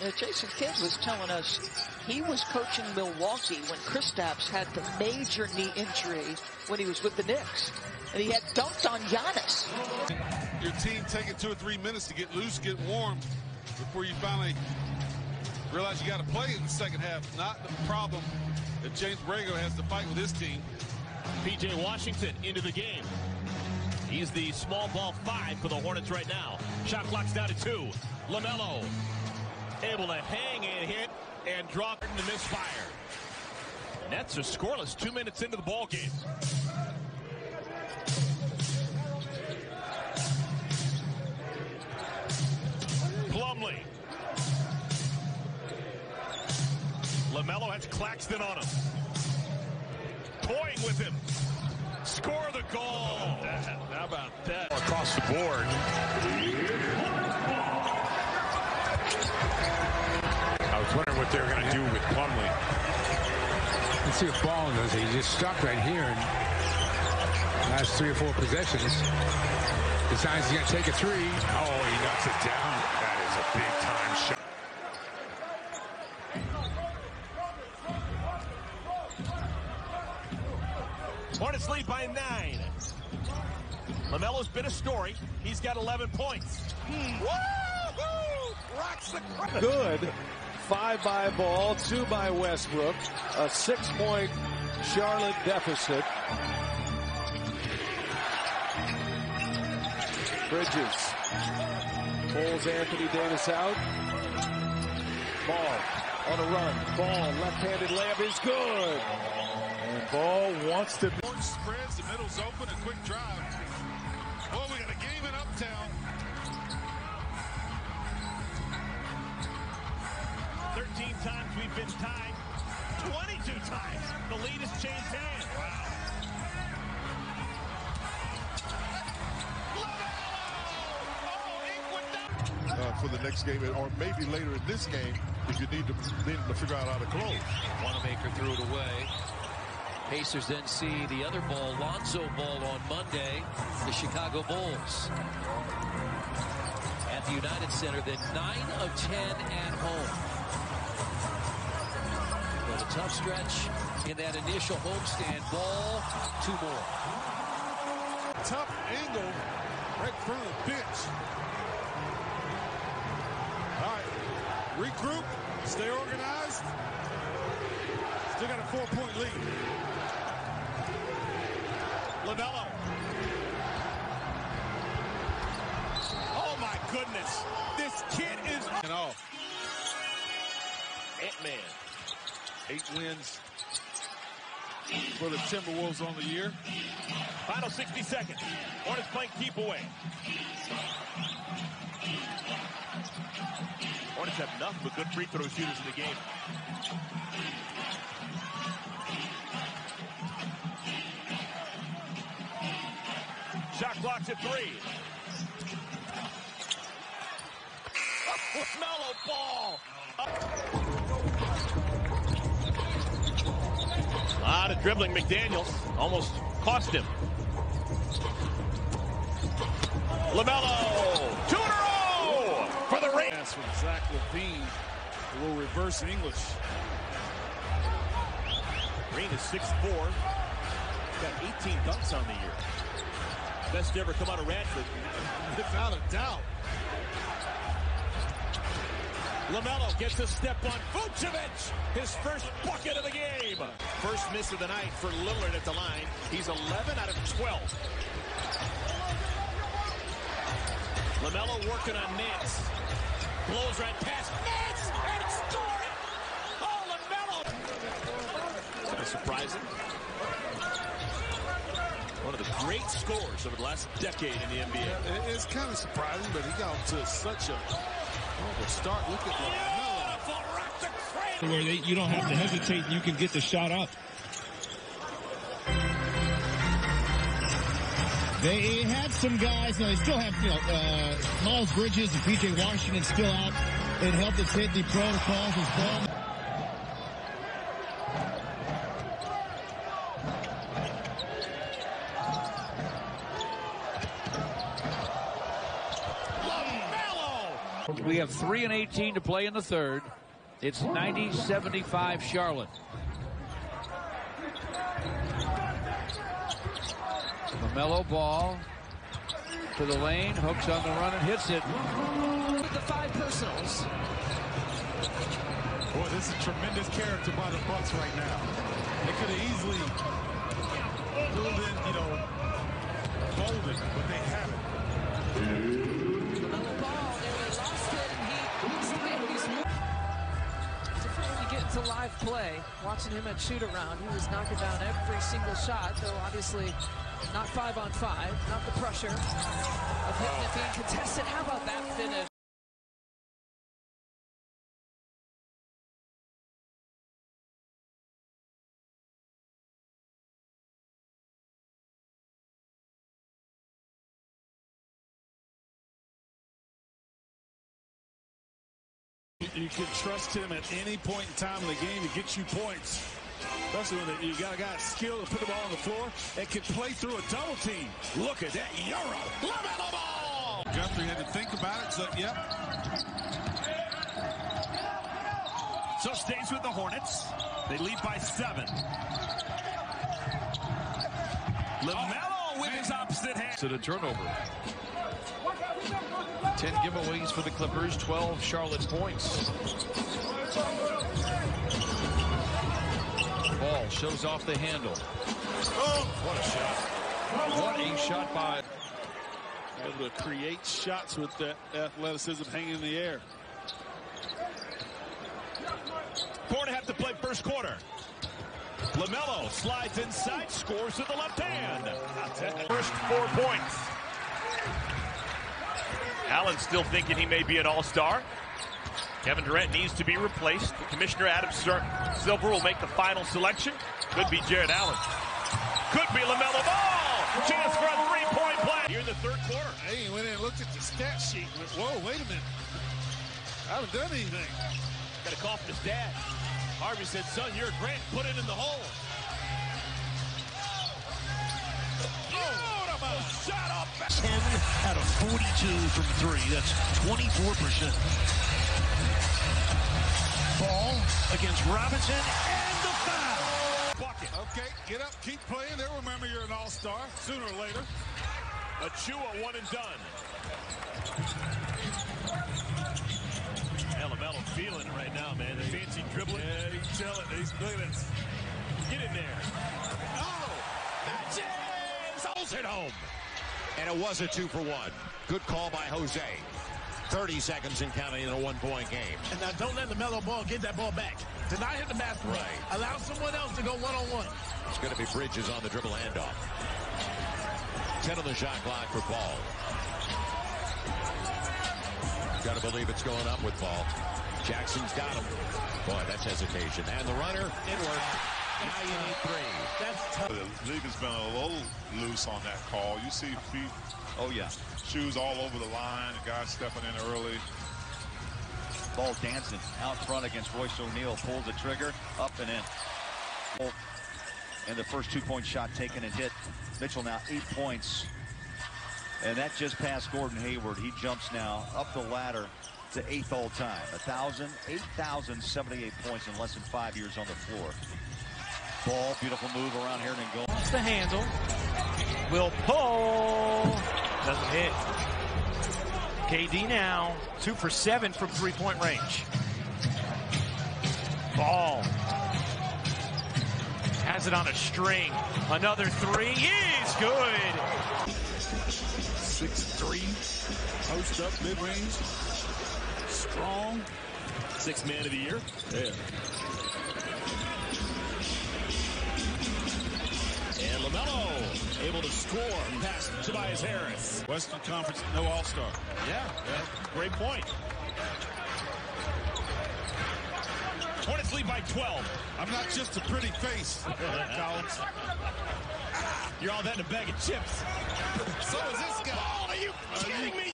Uh, Jason Kidd was telling us he was coaching Milwaukee when Kristaps had the major knee injury when he was with the Knicks. And he had dunked on Giannis. Your team taking two or three minutes to get loose, get warm before you finally realize you got to play in the second half. Not the problem that James Borrego has to fight with his team. P.J. Washington into the game. He's the small ball five for the Hornets right now. Shot clock's down to two. LaMelo able to hang and hit and drop the misfire. Nets are scoreless two minutes into the ball game. Plumlee. LaMelo has Claxton on him. Toying with him. Score the goal. How about that? Across the board. I was wondering what they were going to do with Plumlee. Let's see what Ball does. He just stopped right here and last three or four possessions. Decides he's going to take a three. Oh, he knocks it down. That is a big time shot. Hornets lead by nine. LaMelo's been a story. He's got 11 points. Hmm. Rocks the crowd. Good. Five by Ball, two by Westbrook. A six-point Charlotte deficit. Bridges pulls Anthony Davis out. Ball on a run. Ball left-handed layup is good. And Ball wants to. Spreads, the middle's open, a quick drive. Oh, we got a game in Uptown. 13 times we've been tied. 22 times. The lead has changed hands. Wow. Uh, for the next game, or maybe later in this game, if you need to, need to figure out how to close. Wanamaker threw it away. Pacers then see the other ball, Lonzo ball on Monday, the Chicago Bulls. At the United Center, then 9 of 10 at home. But a tough stretch in that initial homestand. Ball, two more. Tough angle right in front of the bench. All right, regroup, stay organized. Still got a four-point lead. LaMelo. Oh, my goodness. This kid is... And all. Ant-Man. Eight wins for the Timberwolves on the year. Final 60 seconds. Hornets playing keep away. Hornets have nothing but good free throw shooters in the game. Shot clock's at three. Melo ball. A lot of dribbling. McDaniels almost cost him. LaMelo. Two in a row for the Raiders. Pass from Zach LaVine. A little reverse English. Green is 6'4". Got 18 dunks on the year. Best ever come out of Radford. Without a doubt. LaMelo gets a step on Vucevic. His first bucket of the game. First miss of the night for Lillard at the line. He's 11 out of 12. LaMelo working on Nance. Blows right past Nance and scoring. Oh, LaMelo. Kind of surprising. One of the great scores over the last decade in the NBA. It's kind of surprising, but he got off to such a horrible start. Look at LaMelo. Beautiful rock the cradle. where they, you don't have to hesitate. And you can get the shot up. They had some guys. Now they still have, you know, uh, Miles Bridges and P.J. Washington still out. It helped us hit the protocols as well. LaMelo. We have have 3 and 18 to play in the third. It's 90-75 Charlotte. LaMelo ball to the lane, hooks on the run and hits it. With the five personals. Boy, this is tremendous character by the Bucks right now. They could have easily pulled in, you know, folded, but they haven't. Play. Watching him at shoot around, he was knocking down every single shot, though obviously not five on five, not the pressure of it being contested. How about that finish? You can trust him at any point in time in the game to get you points. Especially when you got a guy skilled to put the ball on the floor and can play through a double team. Look at that Euro. LaMelo ball! Guthrie had to think about it. So, yep. So stays with the Hornets. They lead by seven. Oh, LaMelo with his opposite hand. To the turnover. 10 giveaways for the Clippers, 12 Charlotte points. Ball shows off the handle. What a shot. What a shot by. Able to create shots with that athleticism hanging in the air. Four and a half to play first quarter. LaMelo slides inside, scores with the left hand. First four points. Allen still thinking he may be an all-star. Kevin Durant needs to be replaced. Commissioner Adam Silver will make the final selection. Could be Jarrett Allen. Could be LaMelo Ball. Chance for a three-point play. Here in the third quarter. Hey, went in and looked at the stat sheet. Went, Whoa, wait a minute. I haven't done anything. Got a call from his dad. Harvey said, son, you're a Grant. Put it in the hole. Shot off. 10 out of 42 from three. That's 24%. Ball against Robinson and the foul. Bucket. Okay, get up, keep playing. They'll remember you're an all-star sooner or later. Achiuwa one and done. LaMelo feeling it right now, man. The fancy dribbling. Yeah, you can tell it. He's, look at this. Get in there. Oh, that's it. Holds it home. And it was a two for one. Good call by Jose. 30 seconds in counting in a one-point game. And now don't let the mellow ball get that ball back. Do not hit the basket. Right. Allow someone else to go one-on-one. It's going to be Bridges on the dribble handoff. 10 on the shot clock for Paul. Got to believe it's going up with Paul. Jackson's got him. Boy, that's hesitation. And the runner, it worked. Now you need three. That's tough. The league has been a little loose on that call. You see feet, oh yeah, shoes all over the line. The guy stepping in early. Ball dancing out front against Royce O'Neale. Pulls the trigger, up and in. And the first two-point shot taken and hit. Mitchell now eight points. And that just passed Gordon Hayward. He jumps now up the ladder to eighth all time. 1,000, 8,078 points in less than five years on the floor. Ball, beautiful move around here and go. Lost the handle. Will pull. Doesn't hit. KD now, two for seven from three-point range. Ball. Has it on a string. Another three is good. Six three, post up, mid range, strong. Sixth man of the year. Yeah. Able to score past Tobias Harris. Western Conference, no all-star. Yeah, yeah, great point. Hornets lead by 12. I'm not just a pretty face, Collins. You're all that in a bag of chips. so is this guy. Oh, are you kidding me?